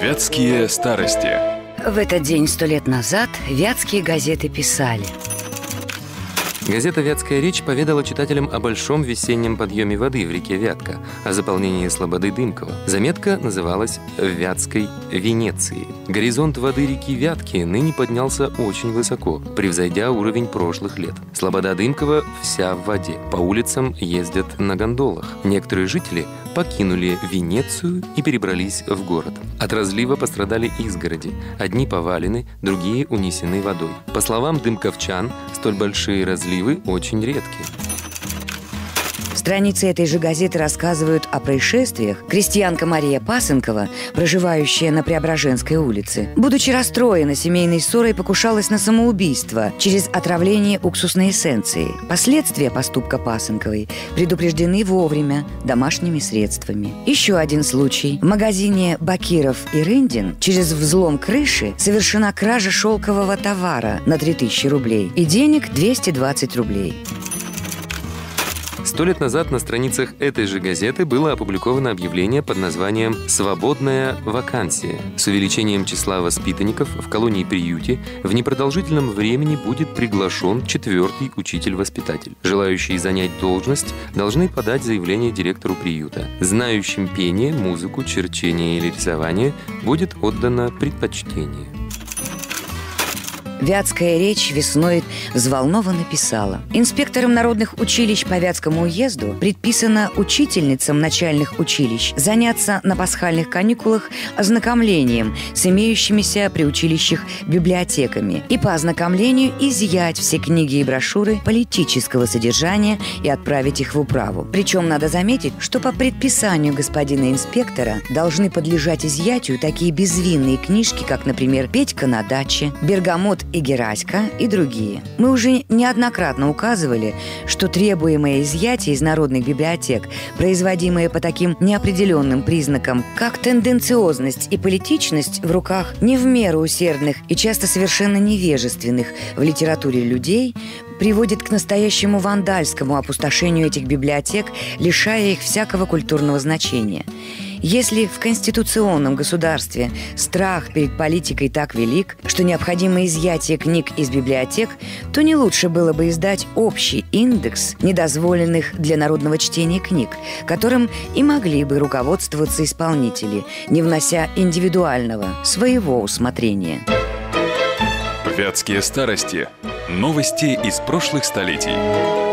Вятские старости. В этот день сто лет назад вятские газеты писали – Газета «Вятская речь» поведала читателям о большом весеннем подъеме воды в реке Вятка, о заполнении слободы Дымкова. Заметка называлась «Вятской Венеции». Горизонт воды реки Вятки ныне поднялся очень высоко, превзойдя уровень прошлых лет. Слобода Дымкова вся в воде. По улицам ездят на гондолах. Некоторые жители покинули Венецию и перебрались в город. От разлива пострадали изгороди. Одни повалены, другие унесены водой. По словам дымковчан, столь большие разливы очень редкие. Страницы этой же газеты рассказывают о происшествиях. Крестьянка Мария Пасынкова, проживающая на Преображенской улице, будучи расстроена семейной ссорой, покушалась на самоубийство через отравление уксусной эссенцией. Последствия поступка Пасынковой предупреждены вовремя домашними средствами. Еще один случай. В магазине Бакиров и Рындин через взлом крыши совершена кража шелкового товара на 3000 рублей и денег 220 рублей. Сто лет назад на страницах этой же газеты было опубликовано объявление под названием «Свободная вакансия». С увеличением числа воспитанников в колонии-приюте в непродолжительном времени будет приглашен четвертый учитель-воспитатель. Желающие занять должность должны подать заявление директору приюта. Знающим пение, музыку, черчение или рисование будет отдано предпочтение. Вятская речь весной взволнованно писала. Инспекторам народных училищ по Вятскому уезду предписано учительницам начальных училищ заняться на пасхальных каникулах ознакомлением с имеющимися при училищах библиотеками и по ознакомлению изъять все книги и брошюры политического содержания и отправить их в управу. Причем надо заметить, что по предписанию господина инспектора должны подлежать изъятию такие безвинные книжки, как, например, «Петька на даче», «Бергамот и Гераська и другие. Мы уже неоднократно указывали, что требуемое изъятие из народных библиотек, производимое по таким неопределенным признакам, как тенденциозность и политичность в руках не в меру усердных и часто совершенно невежественных в литературе людей, приводит к настоящему вандальскому опустошению этих библиотек, лишая их всякого культурного значения – если в конституционном государстве страх перед политикой так велик, что необходимо изъятие книг из библиотек, то не лучше было бы издать общий индекс недозволенных для народного чтения книг, которым и могли бы руководствоваться исполнители, не внося индивидуального, своего усмотрения. Вятские старости. Новости из прошлых столетий.